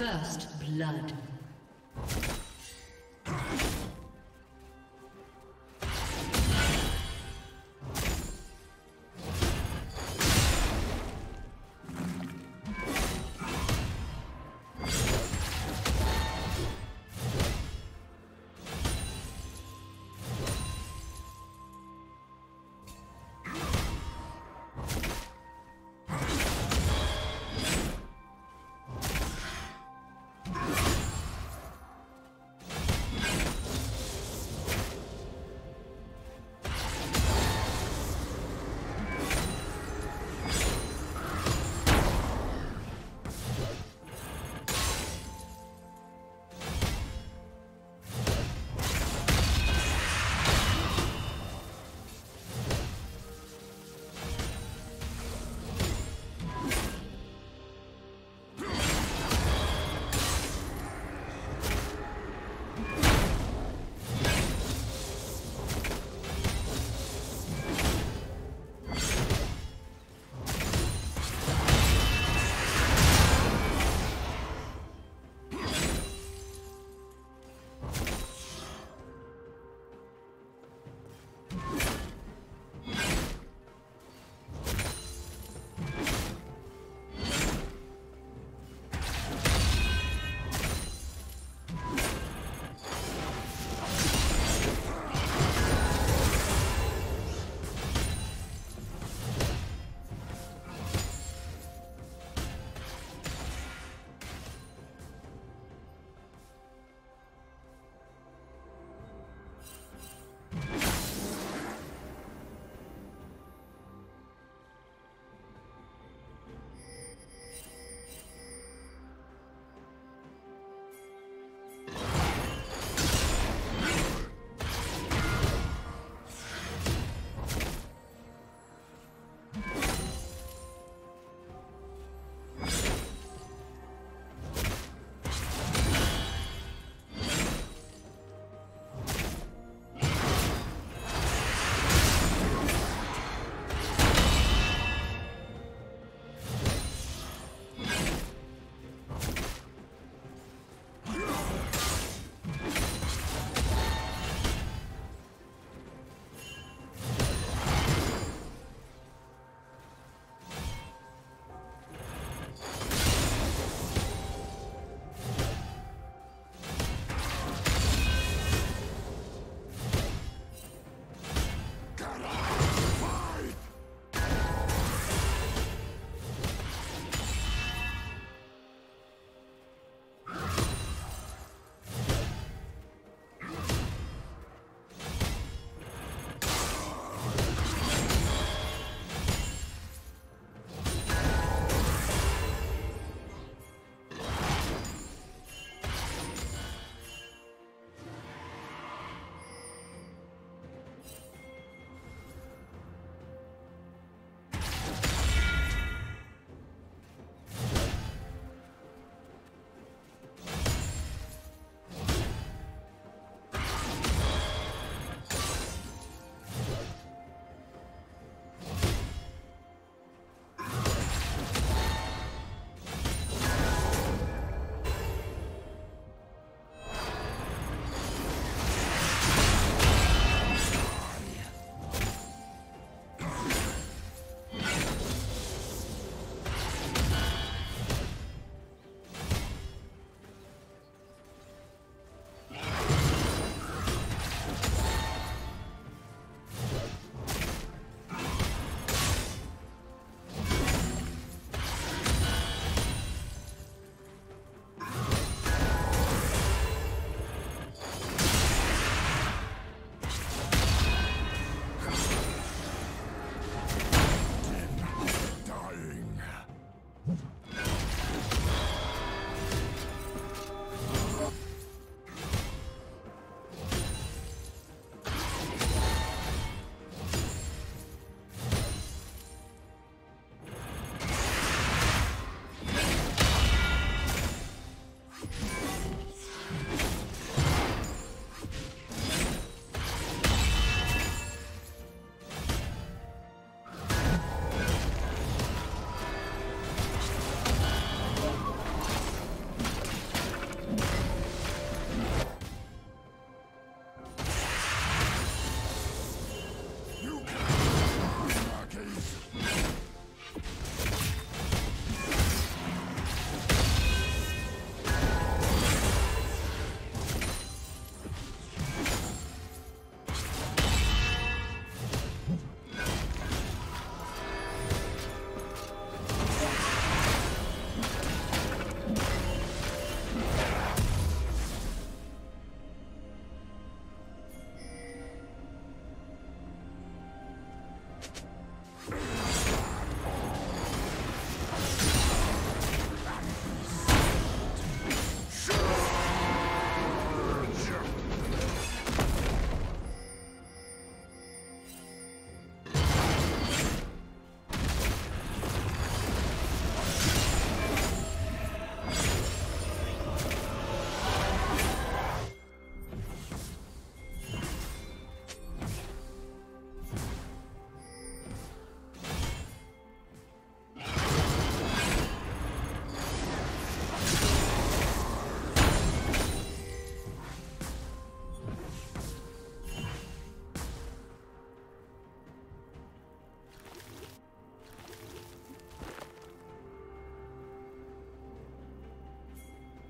First blood.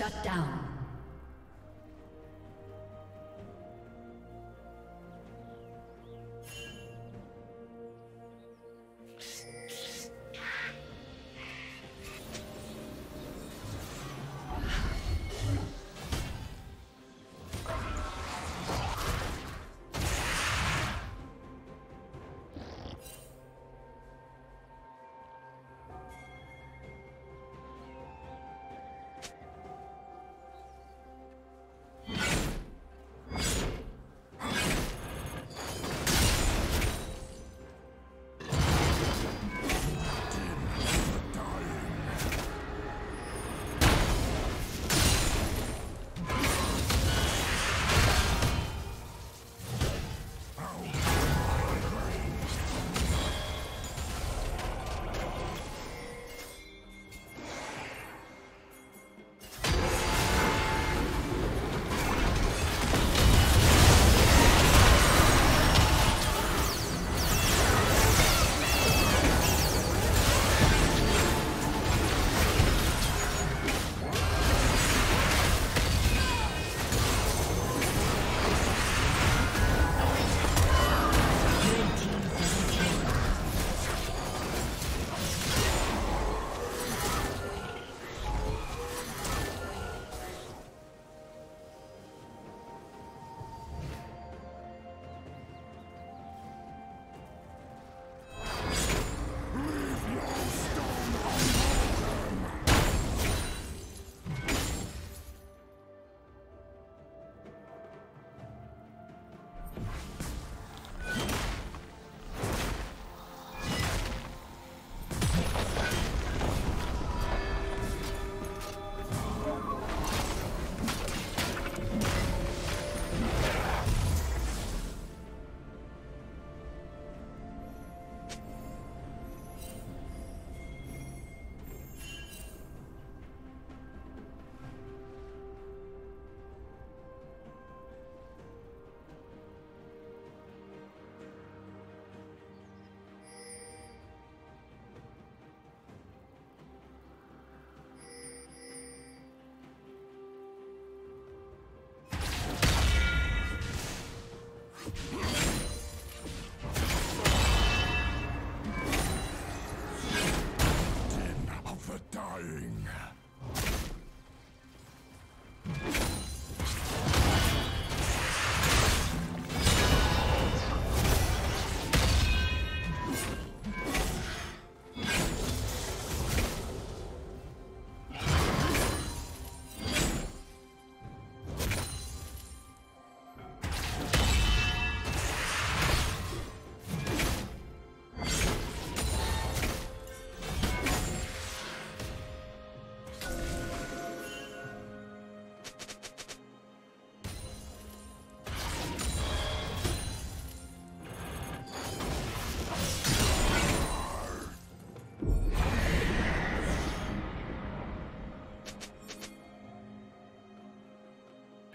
Shut down.